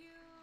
you.